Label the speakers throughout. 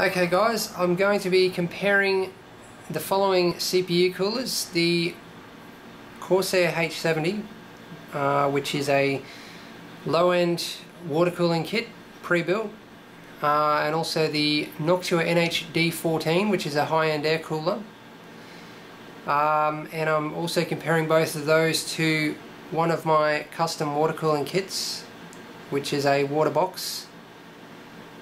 Speaker 1: Okay guys, I'm going to be comparing the following CPU coolers. The Corsair H70, uh, which is a low-end water cooling kit, pre-built, uh, and also the Noctua NH-D14, which is a high-end air cooler. Um, and I'm also comparing both of those to one of my custom water cooling kits, which is a water box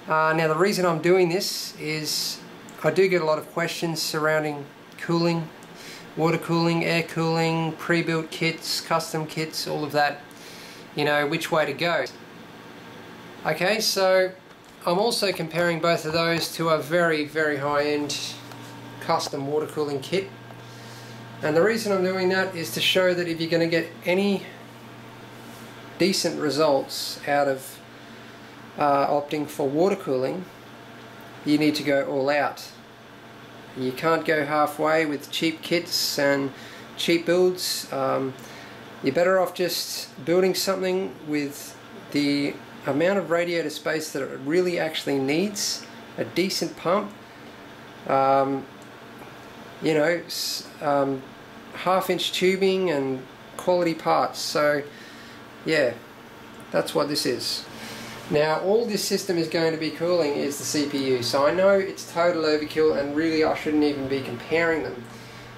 Speaker 1: uh, now the reason I'm doing this is I do get a lot of questions surrounding cooling, water cooling, air cooling, pre-built kits, custom kits, all of that, you know, which way to go. Okay, so I'm also comparing both of those to a very, very high-end custom water cooling kit. And the reason I'm doing that is to show that if you're going to get any decent results out of uh, opting for water cooling, you need to go all out. You can't go halfway with cheap kits and cheap builds. Um, you're better off just building something with the amount of radiator space that it really actually needs, a decent pump, um, you know, um, half inch tubing and quality parts. So yeah, that's what this is. Now all this system is going to be cooling is the CPU so I know it's total overkill and really I shouldn't even be comparing them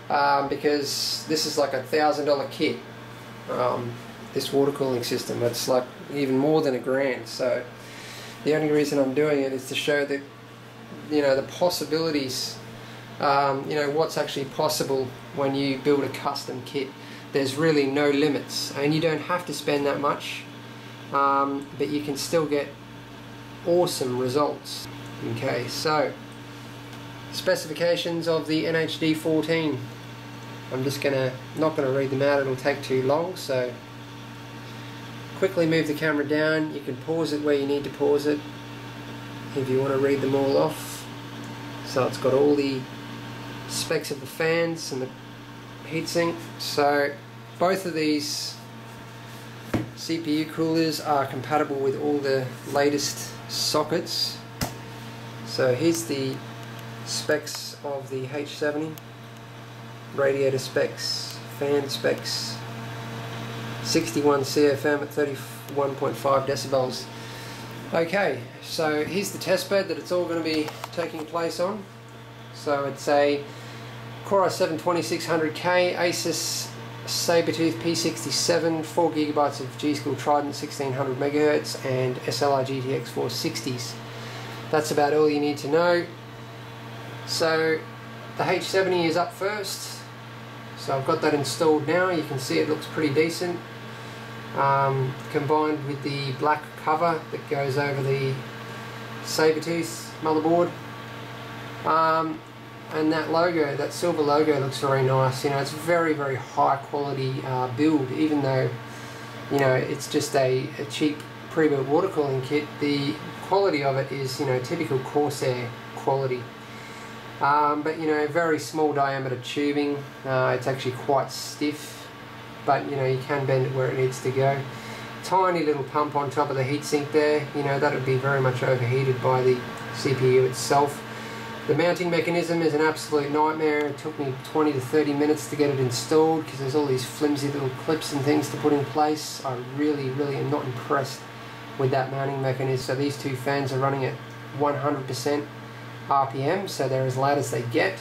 Speaker 1: um, because this is like a thousand dollar kit um, this water cooling system. It's like even more than a grand. So the only reason I'm doing it is to show that you know the possibilities um, you know what's actually possible when you build a custom kit. There's really no limits and you don't have to spend that much um, but you can still get awesome results. Okay, so specifications of the NH-D 14. I'm just gonna not gonna read them out. It'll take too long. So quickly move the camera down. You can pause it where you need to pause it if you want to read them all off. So it's got all the specs of the fans and the heatsink. So both of these CPU coolers are compatible with all the latest sockets. So here's the specs of the H70, radiator specs, fan specs, 61 CFM at 31.5 decibels. Okay, so here's the test bed that it's all going to be taking place on. So it's a Core i7-2600K Asus Sabertooth P67, 4GB of G-Skill Trident 1600 MHz and SLI GTX 460s. That's about all you need to know. So the H70 is up first. So I've got that installed now. You can see it looks pretty decent. Um, combined with the black cover that goes over the Sabertooth motherboard. Um, and that logo, that silver logo looks very nice. You know, it's very, very high quality uh, build, even though, you know, it's just a, a cheap pre-built water cooling kit. The quality of it is, you know, typical Corsair quality. Um, but, you know, very small diameter tubing. Uh, it's actually quite stiff, but, you know, you can bend it where it needs to go. Tiny little pump on top of the heatsink there. You know, that would be very much overheated by the CPU itself. The mounting mechanism is an absolute nightmare. It took me 20 to 30 minutes to get it installed because there's all these flimsy little clips and things to put in place. I really, really am not impressed with that mounting mechanism. So these two fans are running at 100% RPM, so they're as loud as they get.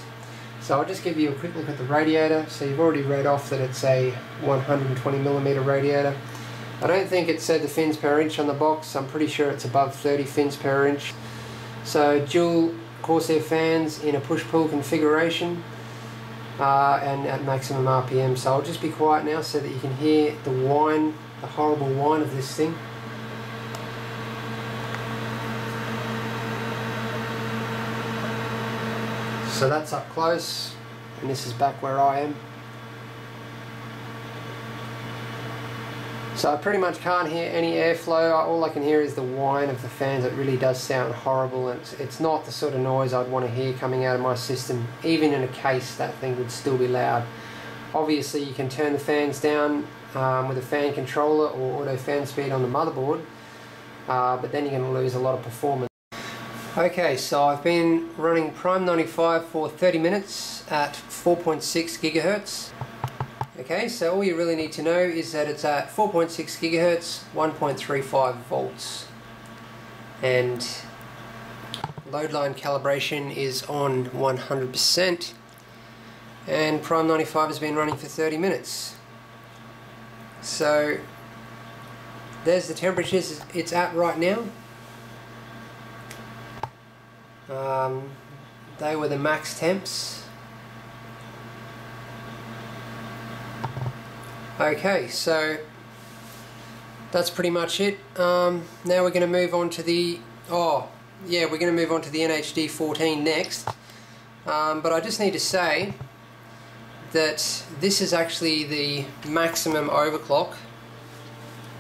Speaker 1: So I'll just give you a quick look at the radiator. So you've already read off that it's a 120 millimeter radiator. I don't think it said the fins per inch on the box. I'm pretty sure it's above 30 fins per inch. So dual Corsair fans in a push-pull configuration uh, and at maximum RPM. So I'll just be quiet now so that you can hear the whine, the horrible whine of this thing. So that's up close and this is back where I am. So I pretty much can't hear any airflow. All I can hear is the whine of the fans. It really does sound horrible. It's, it's not the sort of noise I'd want to hear coming out of my system. Even in a case, that thing would still be loud. Obviously, you can turn the fans down um, with a fan controller or auto fan speed on the motherboard, uh, but then you're going to lose a lot of performance. Okay, so I've been running Prime 95 for 30 minutes at 4.6 gigahertz. Okay, so all you really need to know is that it's at 4.6 gigahertz, 1.35 volts. And load line calibration is on 100% and Prime 95 has been running for 30 minutes. So there's the temperatures it's at right now. Um, they were the max temps. Okay, so that's pretty much it. Um, now we're going to move on to the, oh, yeah, we're going to move on to the NHD 14 next. Um, but I just need to say that this is actually the maximum overclock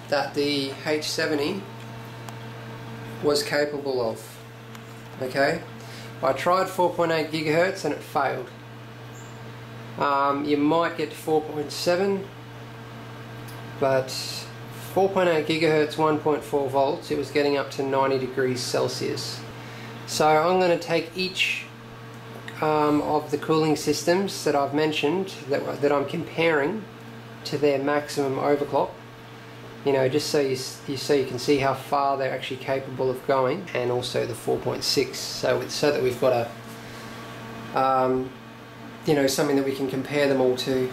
Speaker 1: that the H70 was capable of okay I tried 4.8 gigahertz and it failed um, you might get 4.7 but 4.8 gigahertz 1.4 volts it was getting up to 90 degrees Celsius. So I'm going to take each um, of the cooling systems that I've mentioned that, that I'm comparing to their maximum overclock you know just so you, you so you can see how far they're actually capable of going and also the 4.6 so so that we've got a um, you know something that we can compare them all to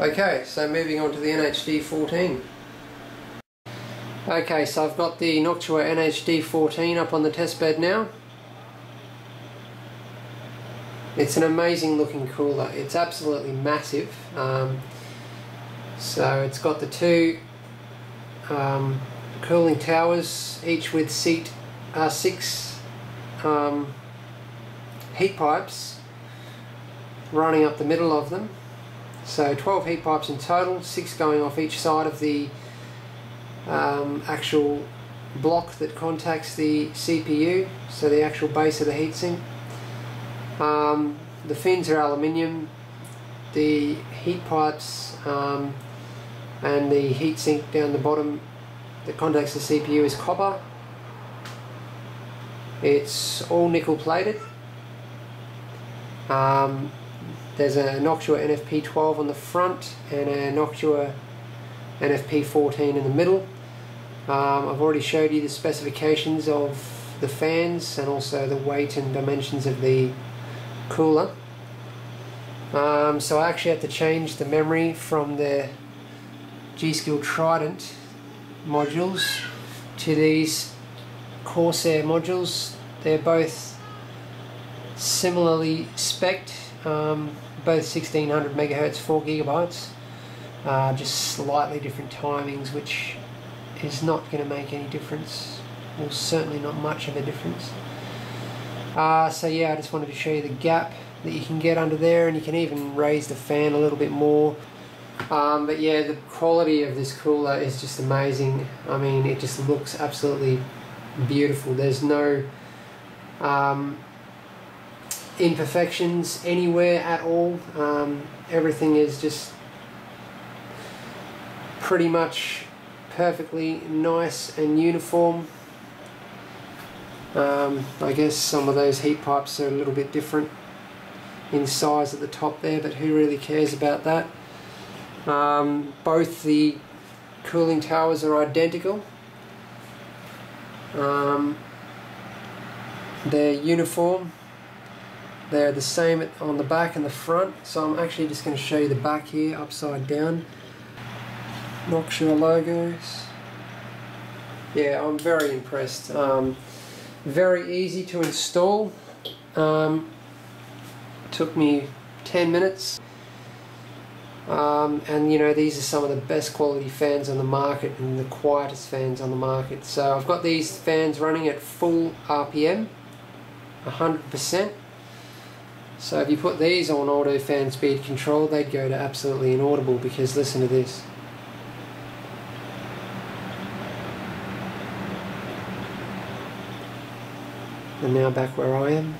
Speaker 1: okay so moving on to the NHD 14 okay so I've got the Noctua NHD 14 up on the test bed now. It's an amazing looking cooler. It's absolutely massive um, so it's got the two um, cooling towers, each with seat uh, six um, heat pipes running up the middle of them. So 12 heat pipes in total, six going off each side of the um, actual block that contacts the CPU, so the actual base of the heatsink. Um, the fins are aluminium, the heat pipes um, and the heatsink down the bottom that contacts the CPU is copper. It's all nickel plated. Um, there's a Noctua NFP12 on the front and a Noctua NFP14 in the middle. Um, I've already showed you the specifications of the fans and also the weight and dimensions of the cooler. Um, so I actually had to change the memory from the G-Skill Trident modules to these Corsair modules. They're both similarly spec'd, um, both 1600 megahertz, 4 gigabytes, uh, just slightly different timings, which is not going to make any difference, or certainly not much of a difference. Uh, so yeah, I just wanted to show you the gap that you can get under there, and you can even raise the fan a little bit more um, but yeah, the quality of this cooler is just amazing. I mean, it just looks absolutely beautiful. There's no um, imperfections anywhere at all. Um, everything is just pretty much perfectly nice and uniform. Um, I guess some of those heat pipes are a little bit different in size at the top there, but who really cares about that? Um, both the cooling towers are identical. Um, they're uniform. They're the same on the back and the front. So I'm actually just going to show you the back here, upside down. Noctua logos. Yeah, I'm very impressed. Um, very easy to install. Um, took me 10 minutes. Um, and you know these are some of the best quality fans on the market and the quietest fans on the market so I've got these fans running at full RPM 100% so if you put these on auto fan speed control they'd go to absolutely inaudible because listen to this and now back where I am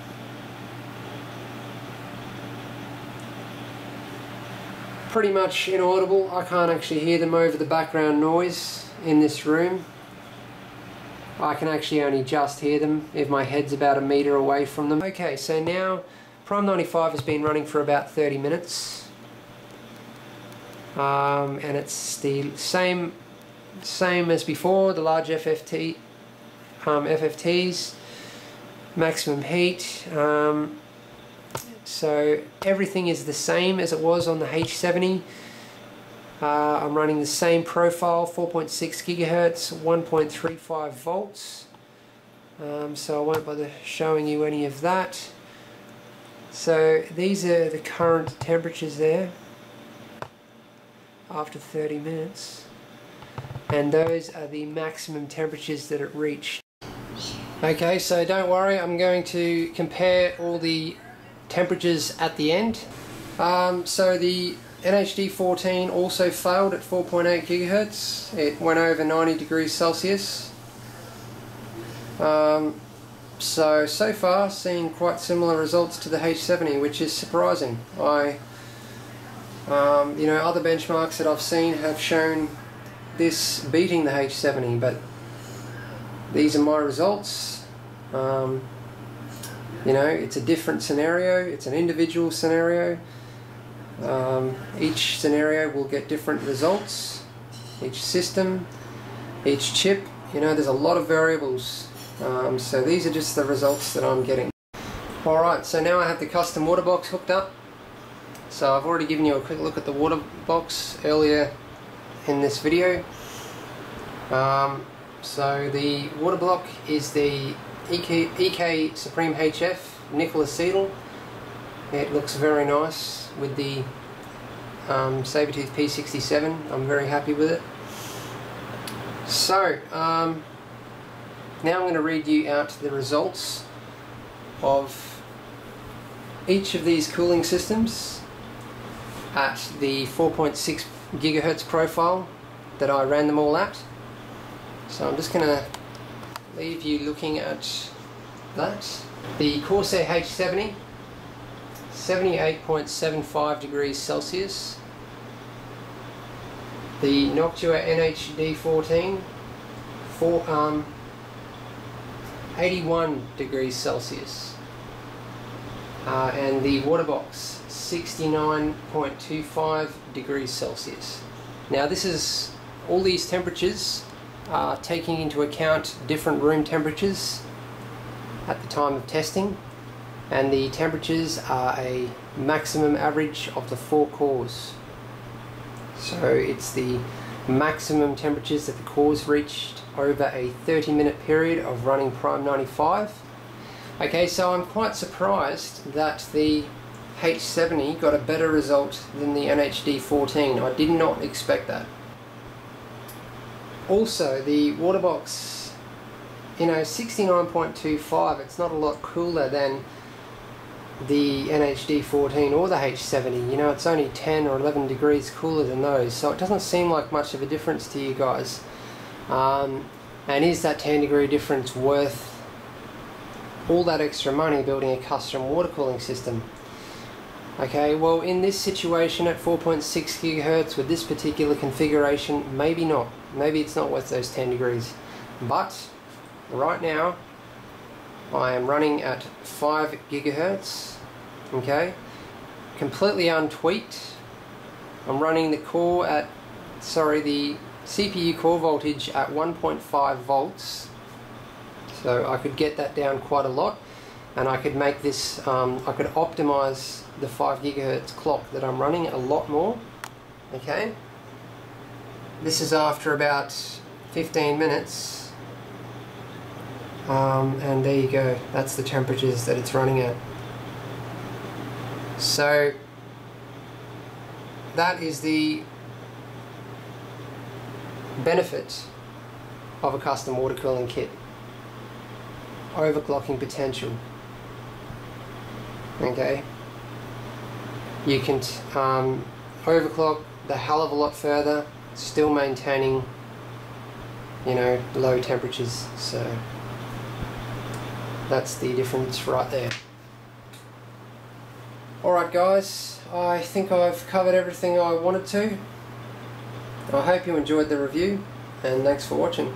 Speaker 1: pretty much inaudible. I can't actually hear them over the background noise in this room. I can actually only just hear them if my head's about a meter away from them. Okay, so now Prime 95 has been running for about 30 minutes. Um, and it's the same same as before, the large FFT, um, FFTs, maximum heat. Um, so everything is the same as it was on the H70. Uh, I'm running the same profile, 4.6 gigahertz, 1.35 volts. Um, so I won't bother showing you any of that. So these are the current temperatures there after 30 minutes and those are the maximum temperatures that it reached. Okay, so don't worry, I'm going to compare all the temperatures at the end. Um, so the NHD 14 also failed at 4.8 gigahertz. It went over 90 degrees Celsius. Um, so, so far seeing quite similar results to the H70, which is surprising. I, um, you know, other benchmarks that I've seen have shown this beating the H70 but these are my results. Um, you know it's a different scenario. It's an individual scenario. Um, each scenario will get different results. Each system each chip you know there's a lot of variables um, so these are just the results that I'm getting alright so now I have the custom water box hooked up so I've already given you a quick look at the water box earlier in this video. Um, so the water block is the EK, EK Supreme HF nickel acetal. It looks very nice with the um, Sabertooth P67. I'm very happy with it. So um, now I'm going to read you out the results of each of these cooling systems at the 4.6 gigahertz profile that I ran them all at. So I'm just going to leave you looking at that. The Corsair H70, 78.75 degrees Celsius. The Noctua NHD 14, for, um, 81 degrees Celsius. Uh, and the water box 69.25 degrees Celsius. Now this is all these temperatures are taking into account different room temperatures at the time of testing and the temperatures are a maximum average of the four cores. So it's the maximum temperatures that the cores reached over a 30 minute period of running Prime 95. Okay, so I'm quite surprised that the H70 got a better result than the NHD 14. I did not expect that. Also, the Waterbox, you know, 69.25, it's not a lot cooler than the NHD 14 or the H70. You know, it's only 10 or 11 degrees cooler than those, so it doesn't seem like much of a difference to you guys. Um, and is that 10 degree difference worth all that extra money building a custom water cooling system? Okay, well in this situation at 4.6 gigahertz with this particular configuration, maybe not. Maybe it's not worth those 10 degrees. But right now I am running at 5 gigahertz. Okay, completely untweaked. I'm running the core at, sorry, the CPU core voltage at 1.5 volts. So I could get that down quite a lot and I could make this, um, I could optimize the 5 gigahertz clock that I'm running a lot more okay? This is after about 15 minutes. Um, and there you go. That's the temperatures that it's running at. So that is the benefit of a custom water cooling kit. Overclocking potential. Okay. You can um, overclock the hell of a lot further still maintaining you know low temperatures. So that's the difference right there. Alright guys. I think I've covered everything I wanted to I hope you enjoyed the review and thanks for watching